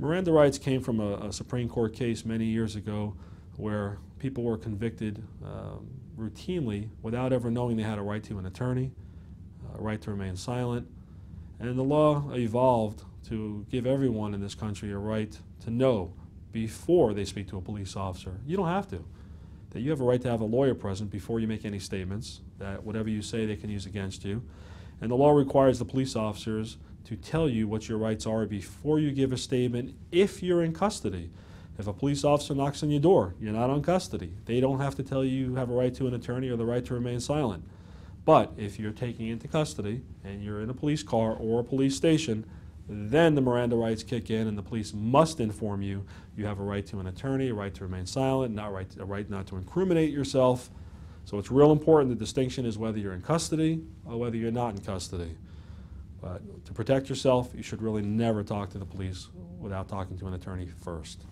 Miranda rights came from a, a Supreme Court case many years ago where people were convicted um, routinely without ever knowing they had a right to an attorney, a right to remain silent. And the law evolved to give everyone in this country a right to know before they speak to a police officer. You don't have to. That you have a right to have a lawyer present before you make any statements, that whatever you say they can use against you. And the law requires the police officers to tell you what your rights are before you give a statement if you're in custody. If a police officer knocks on your door, you're not on custody. They don't have to tell you you have a right to an attorney or the right to remain silent. But if you're taking into custody and you're in a police car or a police station, then the Miranda rights kick in and the police must inform you you have a right to an attorney, a right to remain silent, not right, a right not to incriminate yourself. So it's real important. The distinction is whether you're in custody or whether you're not in custody. But to protect yourself, you should really never talk to the police without talking to an attorney first.